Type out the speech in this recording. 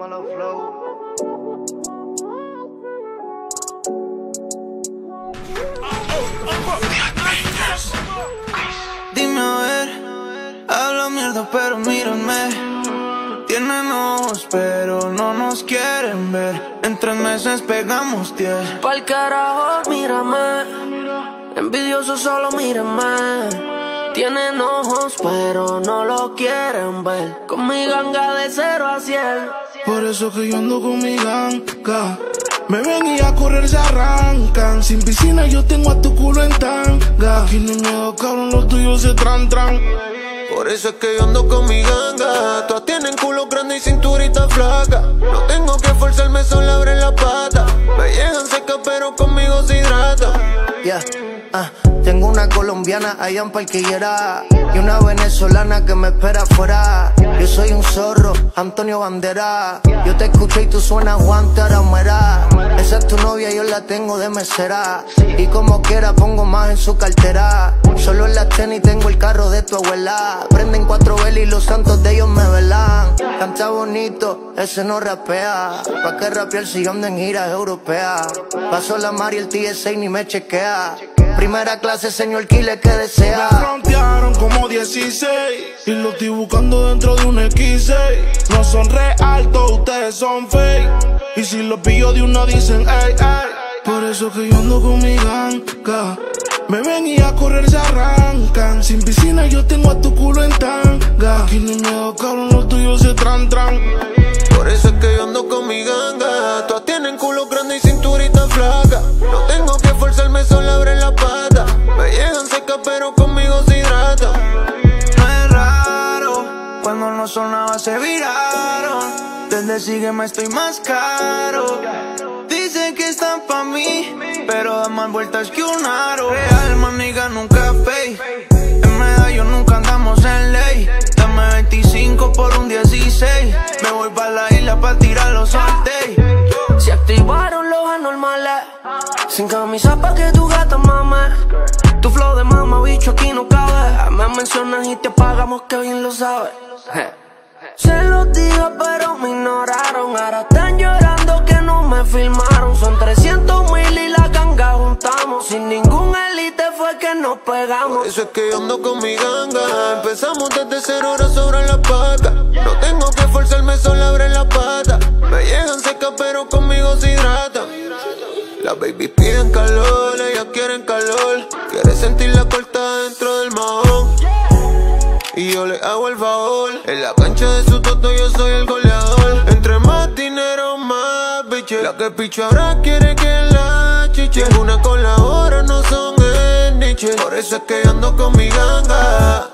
Dímelo, flow. Dime a ver, hablo mierda pero mírame Tienen ojos pero no nos quieren ver En tres meses pegamos diez Pa'l carajo, mírame. Envidioso solo mírame. Tienen ojos, pero no lo quieren ver. Con mi ganga de cero a cien. Por eso que yo ando con mi ganga. Me ven y a correr se arrancan. Sin piscina yo tengo a tu culo en tanga. Aquí no hay miedo, cabrón, los tuyos se tran tran. Por eso es que yo ando con mi ganga Todas tienen culo grande y cinturita flaca No tengo que forzarme, solo abren la pata Me llegan secas pero conmigo se hidrata Yeah. ah, tengo una colombiana allá en Parquillera y una venezolana que me espera afuera. Yo soy un zorro, Antonio Bandera. Yo te escucho y tú suenas Juan Taramera. Esa es tu novia, yo la tengo de mesera. Y como quiera pongo más en su cartera. Solo en la tenis tengo el carro de tu abuela. Prenden cuatro velas y los santos de ellos me velan. Canta bonito, ese no rapea. ¿Pa' qué rapear si yo ando en giras europeas? Paso la Mari, el TSA ni me chequea. Primera clase, señor Kile, que Me desea? frontearon como 16 y lo estoy buscando dentro de un X6. No son real, todos ustedes son fake. Y si los pillo de uno dicen, ey, ey. Por eso que yo ando con mi ganga. Me ven y a correr se arrancan. Sin piscina yo tengo a tu culo en tanga. Aquí no miedo, cabrón, los tuyos se tran. Cuando no sonaba se viraron. Desde sígueme estoy más caro. Dicen que están pa' mí, pero dan más vueltas que un aro. Real, maniga, nunca fake. En medallo nunca andamos en ley. Dame 25 por un 16. Me voy pa' Sin camisa pa' que tu gata mame. Tu flow de mama, bicho, aquí no cabe. Me mencionas y te apagamos, que bien lo sabes. Se los dije, pero me ignoraron. Ahora están llorando que no me filmaron. Son 300 mil y la ganga juntamos. Sin ningún elite fue que nos pegamos. Eso es que yo ando con mi ganga Empezamos desde cero horas sobre la paca No tengo que forzarme, solo abren la pata Me llegan secas pero conmigo se hidratan Las baby calor Quieren sentir la corta dentro del mahón. Y yo le hago el favor. En la cancha de su toto yo soy el goleador. Entre más dinero más biche. La que picho ahora quiere que la chiche. Una con la hora no son en niche. Por eso es que ando con mi ganga.